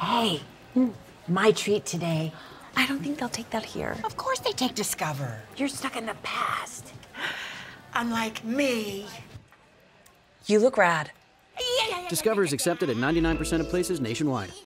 Hey, my treat today. I don't think they'll take that here. Of course they take Discover. You're stuck in the past. Unlike me. You look rad. Yeah. Discover is accepted at 99% of places nationwide.